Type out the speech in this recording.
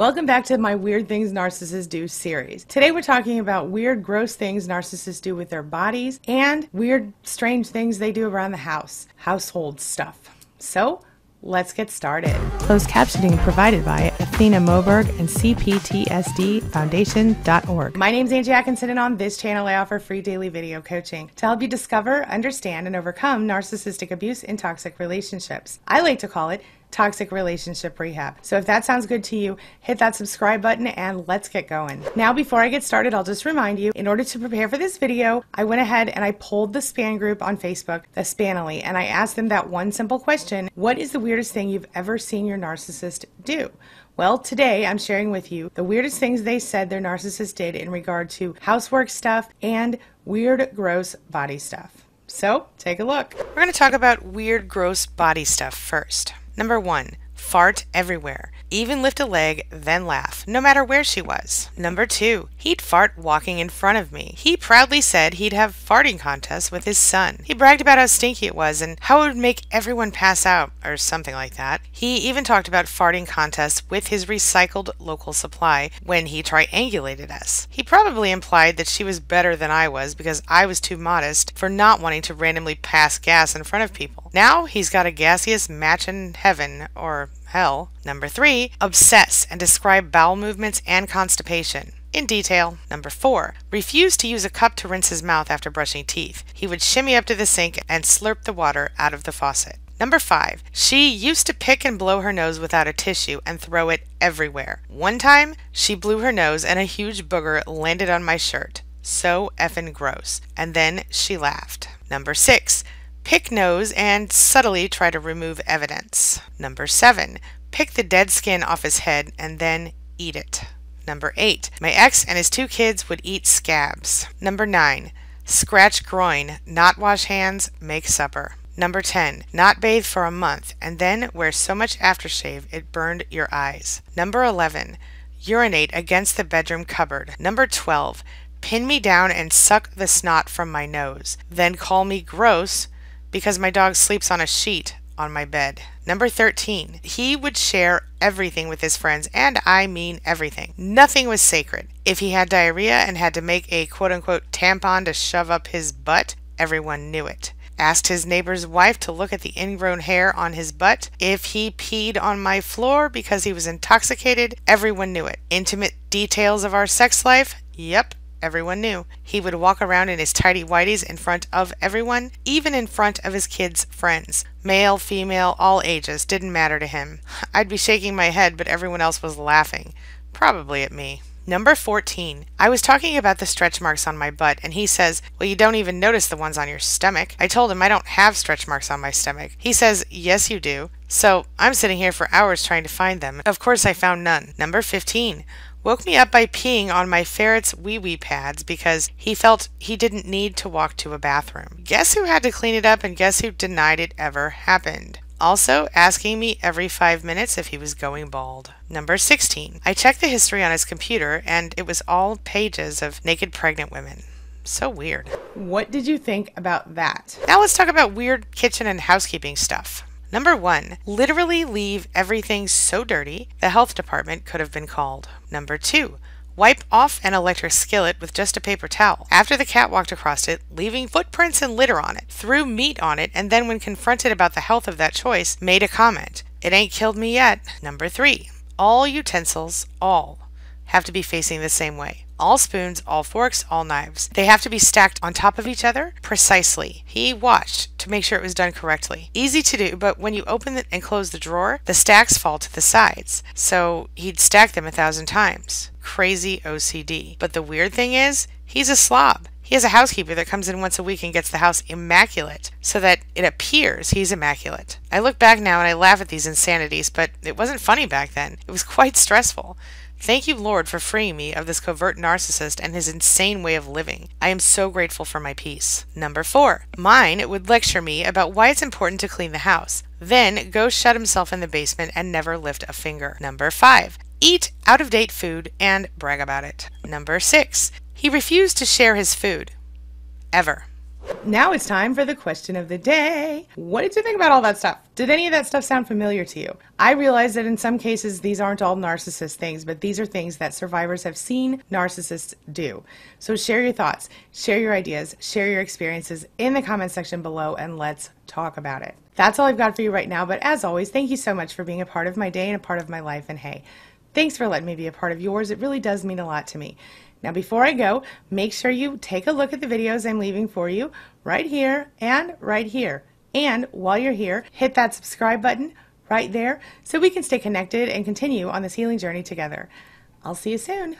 Welcome back to my Weird Things Narcissists Do series. Today we're talking about weird, gross things narcissists do with their bodies and weird, strange things they do around the house, household stuff. So, let's get started. Closed captioning provided by Athena Moberg and CPTSDFoundation.org. My name is Angie Atkinson, and on this channel, I offer free daily video coaching to help you discover, understand, and overcome narcissistic abuse in toxic relationships. I like to call it toxic relationship rehab. So if that sounds good to you, hit that subscribe button and let's get going. Now, before I get started, I'll just remind you, in order to prepare for this video, I went ahead and I pulled the span group on Facebook, the Spanily, and I asked them that one simple question, what is the weirdest thing you've ever seen your narcissist do? Well, today I'm sharing with you the weirdest things they said their narcissist did in regard to housework stuff and weird, gross body stuff. So, take a look. We're going to talk about weird, gross body stuff first. Number one, fart everywhere. Even lift a leg, then laugh, no matter where she was. Number two, he'd fart walking in front of me. He proudly said he'd have farting contests with his son. He bragged about how stinky it was and how it would make everyone pass out, or something like that. He even talked about farting contests with his recycled local supply when he triangulated us. He probably implied that she was better than I was because I was too modest for not wanting to randomly pass gas in front of people. Now he's got a gaseous match in heaven, or hell. Number three, obsess and describe bowel movements and constipation. In detail. Number four, refuse to use a cup to rinse his mouth after brushing teeth. He would shimmy up to the sink and slurp the water out of the faucet. Number five, she used to pick and blow her nose without a tissue and throw it everywhere. One time, she blew her nose and a huge booger landed on my shirt. So effing gross. And then she laughed. Number six, Pick nose and subtly try to remove evidence. Number 7. Pick the dead skin off his head and then eat it. Number 8. My ex and his two kids would eat scabs. Number 9. Scratch groin, not wash hands, make supper. Number 10. Not bathe for a month and then wear so much aftershave it burned your eyes. Number 11. Urinate against the bedroom cupboard. Number 12. Pin me down and suck the snot from my nose. Then call me gross because my dog sleeps on a sheet on my bed. Number 13, he would share everything with his friends, and I mean everything. Nothing was sacred. If he had diarrhea and had to make a quote unquote tampon to shove up his butt, everyone knew it. Asked his neighbor's wife to look at the ingrown hair on his butt. If he peed on my floor because he was intoxicated, everyone knew it. Intimate details of our sex life? Yep, Everyone knew. He would walk around in his tidy whities in front of everyone, even in front of his kids' friends. Male, female, all ages, didn't matter to him. I'd be shaking my head, but everyone else was laughing. Probably at me. Number 14. I was talking about the stretch marks on my butt, and he says, Well, you don't even notice the ones on your stomach. I told him I don't have stretch marks on my stomach. He says, Yes, you do. So I'm sitting here for hours trying to find them. Of course, I found none. Number 15 woke me up by peeing on my ferret's wee wee pads because he felt he didn't need to walk to a bathroom. Guess who had to clean it up and guess who denied it ever happened? Also, asking me every five minutes if he was going bald. Number 16. I checked the history on his computer and it was all pages of naked pregnant women. So weird. What did you think about that? Now let's talk about weird kitchen and housekeeping stuff. Number one, literally leave everything so dirty the health department could have been called. Number two, Wipe off an electric skillet with just a paper towel. After the cat walked across it, leaving footprints and litter on it, threw meat on it, and then, when confronted about the health of that choice, made a comment. It ain't killed me yet. Number three, all utensils, all, have to be facing the same way. All spoons, all forks, all knives. They have to be stacked on top of each other precisely. He watched to make sure it was done correctly. Easy to do, but when you open and close the drawer, the stacks fall to the sides. So he'd stack them a thousand times. Crazy OCD. But the weird thing is, he's a slob. He has a housekeeper that comes in once a week and gets the house immaculate so that it appears he's immaculate. I look back now and I laugh at these insanities, but it wasn't funny back then. It was quite stressful. Thank you, Lord, for freeing me of this covert narcissist and his insane way of living. I am so grateful for my peace. Number four, mine it would lecture me about why it's important to clean the house, then go shut himself in the basement and never lift a finger. Number five, eat out of date food and brag about it. Number six, he refused to share his food. Ever. Now it's time for the question of the day. What did you think about all that stuff? Did any of that stuff sound familiar to you? I realize that in some cases these aren't all narcissist things, but these are things that survivors have seen narcissists do. So share your thoughts, share your ideas, share your experiences in the comment section below, and let's talk about it. That's all I've got for you right now, but as always, thank you so much for being a part of my day and a part of my life. And hey, thanks for letting me be a part of yours. It really does mean a lot to me. Now, before I go, make sure you take a look at the videos I'm leaving for you right here and right here. And while you're here, hit that subscribe button right there so we can stay connected and continue on this healing journey together. I'll see you soon.